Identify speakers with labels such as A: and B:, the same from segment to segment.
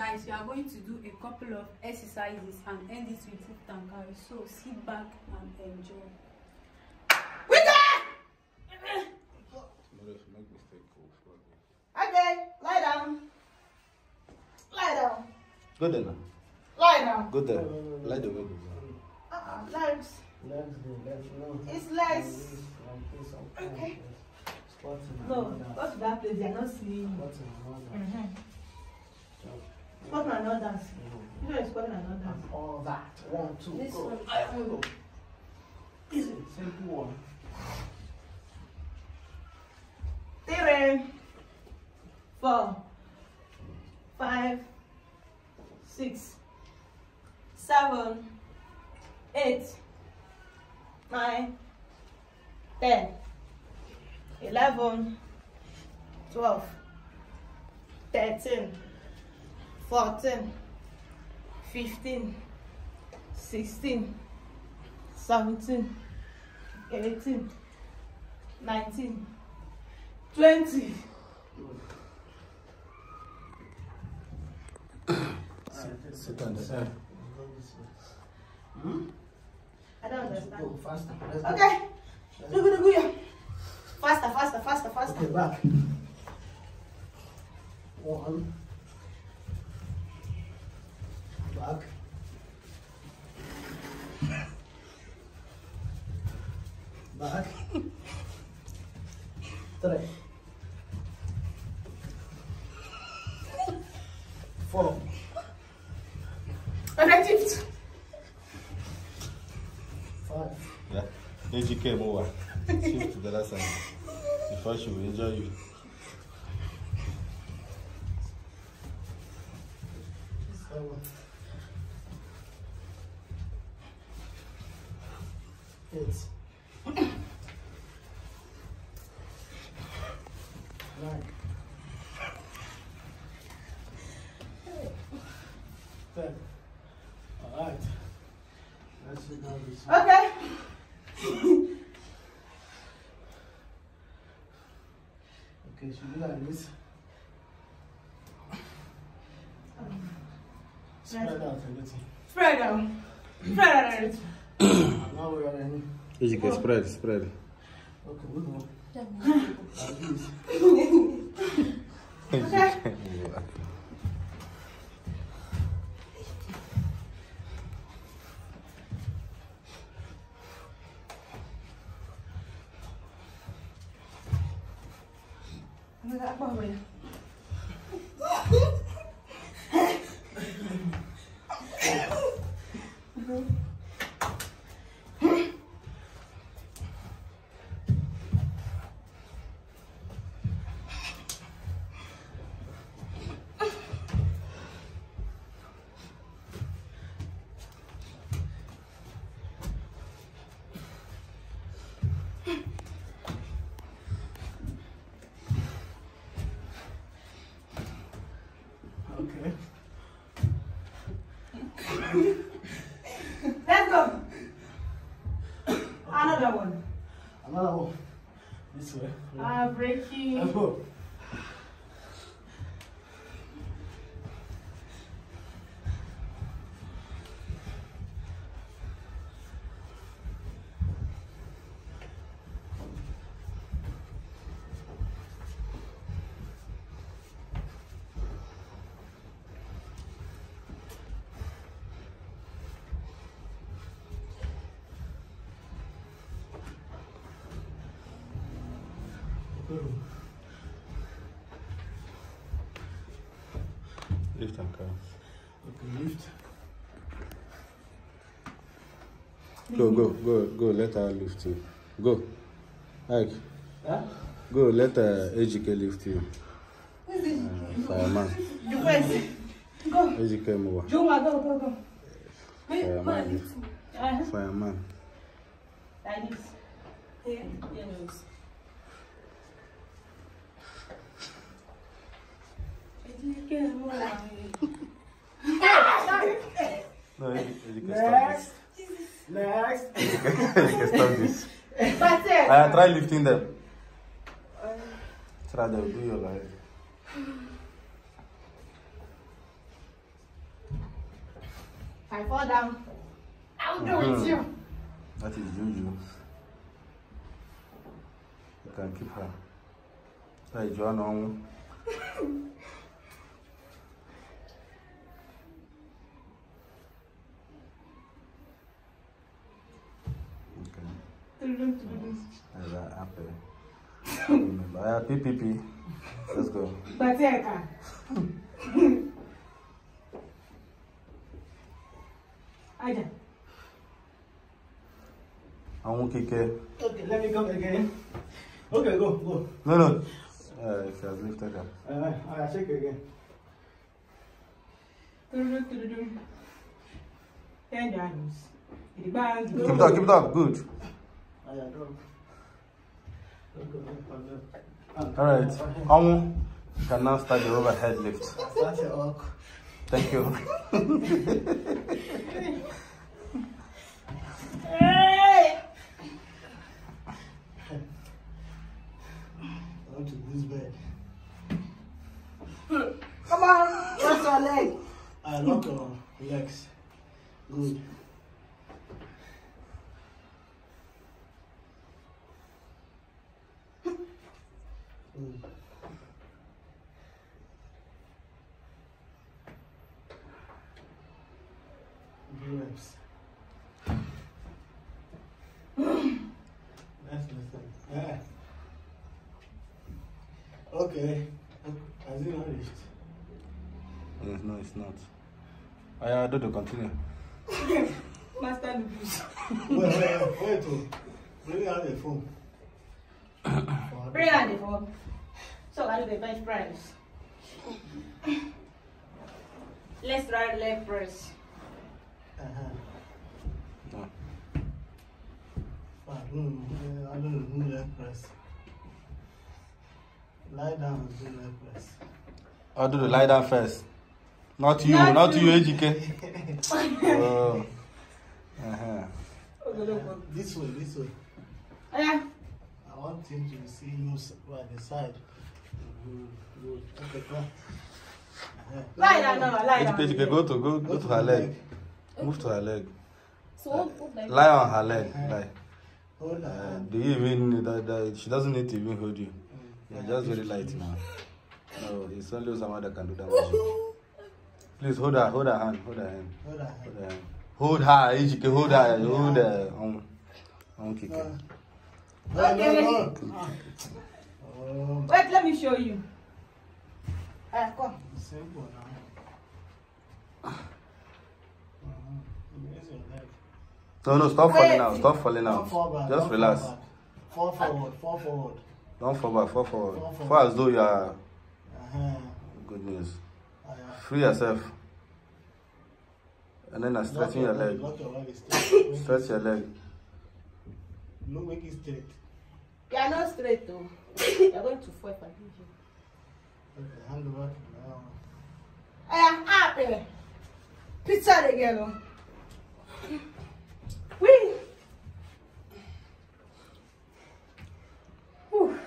A: guys, we are going to do a couple of exercises and end it with hook and carry. So sit back and enjoy.
B: Okay, lie down. Lie down.
C: Go there now.
B: Lie down.
C: Go there. Lie the way.
B: Uh-uh, legs.
D: Legs, the legs, no.
B: It's legs.
D: Like this, sometimes,
B: Okay.
D: yes. Squat in
B: No,
D: another.
B: go to that place. They are not seeing you.
D: Squat in
B: and not dance.
D: Mm.
B: You know, it's and not
D: And
B: dance.
D: all that. One, two,
B: This
D: go.
B: one.
D: I go. Easy, simple one.
B: Three, four, five, six, seven, eight, nine, ten, eleven, twelve, thirteen, fourteen, fifteen, sixteen, seventeen, eighteen, nineteen. 20.
C: Sit on the side.
D: Hmm?
B: I don't understand.
D: Go faster. Let's go.
B: Okay. Look at the Guya. Faster, faster, faster, faster.
D: Okay, back. One. Back. Back. Three. Four.
B: Okay, shift.
D: Five.
C: Yeah. AG came over. Shift to the other side. Before she will enjoy you.
D: Seven. Eight. Nine. Ten. All right. Let's sit this way.
B: Okay.
D: Okay, should like this? Spread out everything.
B: Spread out. Spread out
D: we are in.
C: AG can spread,
D: Okay, we go. Like this.
B: Okay. Enggak apa-apa ya.
D: Okay.
B: Let's go. Another one.
D: Another one. This way.
B: Ah, breaking.
D: Let's go.
C: Lift and carry.
D: Okay, lift.
C: Go, go, go, go. Let her lift you. Go. Ike,
D: Huh?
C: go. Let uh, Ejike lift you. Uh, fireman.
B: Go.
C: Ejike move.
B: Juma, go, go, go.
C: Fireman. lift.
B: Uh,
C: Fireman.
B: like this. Yeah. Yes.
C: No, AGK stop this.
D: Next.
C: AGK stop this.
B: That's it.
C: Try lifting them. Try them. Do your life.
B: I fall down. I'll do with
C: Mhm.
B: you.
C: That is Juju. You can keep her. Hey, John on. Okay. That's that apple. Remember, yeah, PPP. Let's go.
B: But yeah, I can. Aja.
C: Àwọn kékeré.
D: Okay, let me come again. Okay, go, go.
C: No, no. Uh, she has lifted her.
D: Uh, I shake again.
B: Ten dimes. The bag.
C: Keep it up, keep it up. Good.
D: I don't. Don't go, don't go.
C: All right. Omu, you can now start the overhead lift.
D: Start your walk.
C: Thank you.
B: Hey!
D: This bed.
B: Come on. What's your leg?
D: I lock your legs. Good. Good. Do reps. That's nothing. Yeah. Okay. Has it not reached?
C: Yes, no, it's not. I yeah, do the continue.
B: Master Lupus.
D: Wait, wait, wait, wait. oh. Bring out the phone. For-
B: Bring out the phone. So I do the bench press. Let's try leg press.
D: Uh-huh.
C: No.
D: Fine. Mm, I don't do leg press. Lie down and do leg press.
C: I'll do the lie down first. Not you,
B: Not
C: not,
B: you.
C: you, Ejike. oh. Uh-huh.
D: This way, this way.
B: Yeah.
D: I want him to see you by the side.
B: Lie down now, lie down.
C: AGK, go to go, go to her leg. Move to her leg.
A: So like
C: Lie on her leg. Lie. Uh, do you even that, that she doesn't need to even hold you. You're just very light now. No, it's only someone that can do that magic. Please hold her, hold her hand, hold her hand.
D: Hold on.
C: Hold her hand. Hold her, AGK, hold her, hold her. Um, um, kick her.
B: Okay.
D: No, no. Oh,
B: Wait, let me show you. Uh, come.
D: simple now. Raise your leg.
C: No, no, stop
B: Wait.
C: falling out, stop falling
D: Don't
C: out.
D: fall back,
C: Just
D: don't
C: relax.
D: Fall, back. fall forward, fall forward.
C: Don't fall back, fall forward.
D: Fall forward.
C: Fall as though you are
D: Uh-huh.
C: good news.
D: Uh,
C: Free yourself. And then I
D: lock
C: stretching your leg.
D: Lock your leg straight.
C: Stretch your leg.
D: it- Look, make it straight.
B: You are not straight though. You are going to fall if I leave you.
D: Okay, hand over to now.
B: I am happy. Pizza again. oh. Whee! Whew.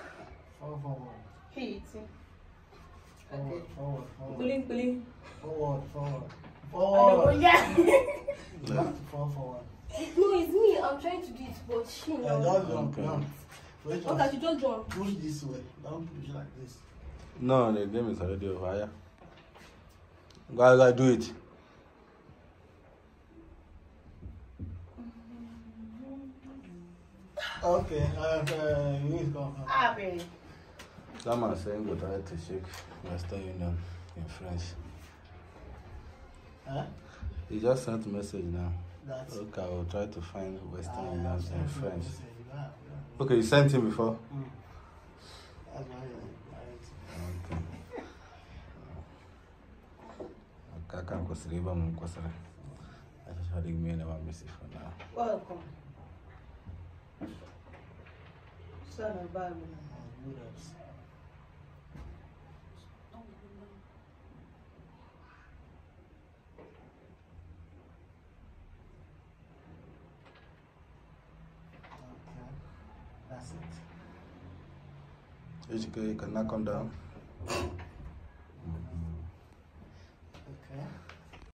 D: Fall forward.
B: Heat.
D: Forward,
B: Okay.
D: forward, forward.
B: Pulling, pulling.
D: Forward, forward.
B: Oh, no,
D: Forward.
B: yeah.
D: You have forward.
A: No, it's me. I'm trying to do it, but she
D: Yeah,
A: no.
D: just jump,
C: Okay.
D: Jump. Wait,
A: Okay, she just jump.
D: push this way. Don't push like this.
C: No, the game is already over. Yeah. Go, go, do it.
D: Okay, uh, uh, you need to come.
B: Happy.
C: That man saying go try to shake Western Union in French.
D: Huh?
C: He just sent message now.
D: That's
C: Okay, I will try to find Western
D: Ah,
C: Union in
D: sure,
C: French.
D: sure, yeah, yeah.
C: Okay, you sent him before.
D: Mm. That's why I-
C: Okay. Kaka nkwesịrị ịgba m nkwesịrị. Achọchọrọ ime na ma mesi for now.
B: Welcome. Son of Bible.
C: Ejike, you can now come down.